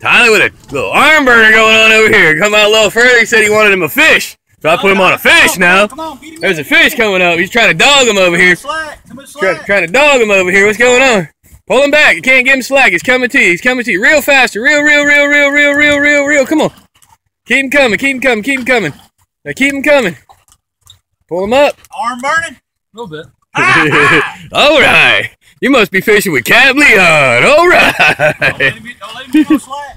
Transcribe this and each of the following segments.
Tyler with a little arm burner going on over here. Come out a little further. He said he wanted him a fish. So I put him on a fish now. Come on, get him There's a fish coming up. He's trying to dog him over here. Slack. Try, trying to dog him over here. What's going on? Pull him back. You can't give him slack. He's coming to you. He's coming to you. Real fast. Real, real, real, real, real, real, real, real. Come on. Keep him coming. Keep him coming. Keep him coming. Now keep him coming. Pull him up. Arm burning. A little bit. All right. You must be fishing with Cap Leon. All Don't let him don't let him get no slack.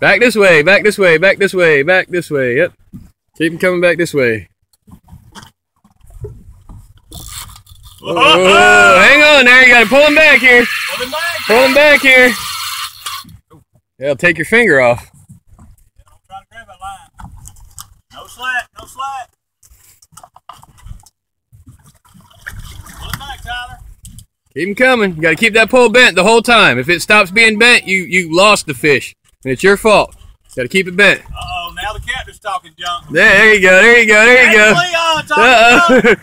Back this way. Back this way. Back this way. Back this way. Yep. Keep him coming back this way. Oh, hang on there. You got to pull him back here. Pull him back. Pull him back here. Yeah, take your finger off. Don't try to grab that line. No slack. No slack. Pull it back, Tyler. Keep him coming. You got to keep that pole bent the whole time. If it stops being bent, you you lost the fish, and it's your fault. Got to keep it bent. Uh oh. Now the captain's talking junk. There, there you go. There you go. There you go. Uh oh.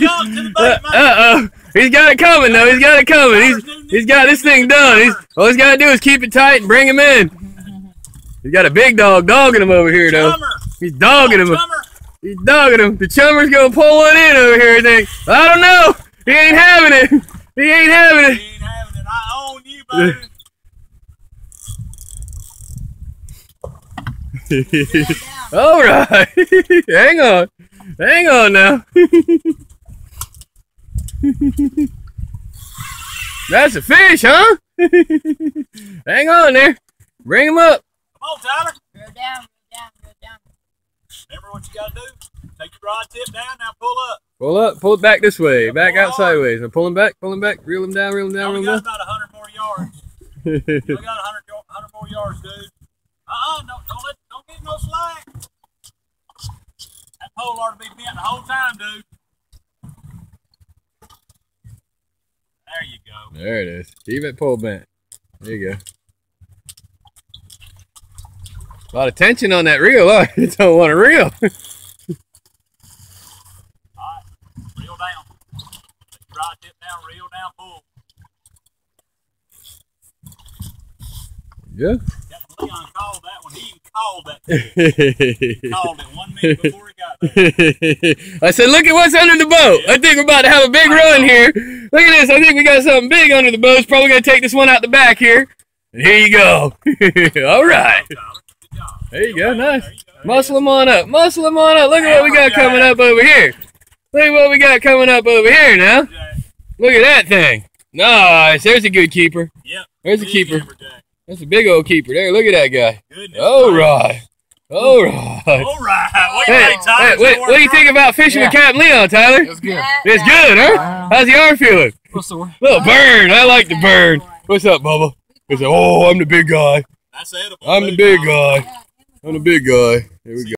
junk to the. Uh oh. He's got it coming though. He's got it coming. He's he's got this thing done. He's all he's got to do is keep it tight and bring him in. He's got a big dog dogging him over here though. He's dogging him. He's dogging him. The chummer's gonna pull one in over here. I think. I don't know. He ain't having it. He ain't having it. He ain't having it. I own you, baby. All right. Hang on. Hang on now. That's a fish, huh? Hang on there. Bring him up. Come on, Tyler. Roll down, roll down, roll down. Remember what you gotta do? Take your rod tip down, now pull up. Pull up. Pull it back this way. Back out hard. sideways. Now pull him back. Pull him back. Reel him down. Reel him down. only Reel him got down. about 100 more yards. Only got 100, yo- 100 more yards, dude. Uh-uh, don't, don't, let, don't get no slack. That pole ought to be bent the whole time, dude. There you go. there it is. Keep it pull bent. There you go. A lot of tension on that reel. Huh? You don't want to reel. All right, reel down. Rod tip down, reel down, pull. Yeah. Leon called that one. He even called that. Called it one minute before he got there. I said, look at what's under the boat. I think we're about to have a big run here. Look at this. I think we got something big under the boat. It's probably going to take this one out the back here. And here you go. All right. Good job. Good job. There you go. Nice. There you go. Muscle them on up. Muscle them on up. Look at what we got coming up over here. Look at what we got coming up over here now. Look at that thing. Nice. There's a good keeper. Yep. There's a keeper. That's a big old keeper there. Look at that guy. Goodness. All gracious. right. All right. All right. What do you Hey, think, Tyler? hey, what, what do you think about fishing with Yeah. Captain Leon, Tyler? That's good. It's good, huh? How's the arm feeling? What's the word? Little burn. I like the burn. What's up, Bubba? He said, "Oh, I'm the big guy. That's edible. I'm the big guy. I'm the big guy." Here we go.